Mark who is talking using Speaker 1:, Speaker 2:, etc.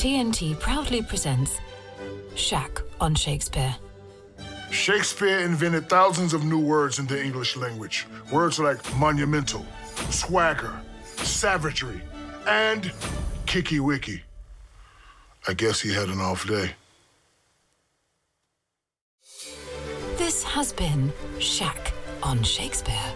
Speaker 1: TNT proudly presents Shaq on Shakespeare.
Speaker 2: Shakespeare invented thousands of new words in the English language. Words like monumental, swagger, savagery, and kicky wicky. I guess he had an off day.
Speaker 1: This has been Shaq on Shakespeare.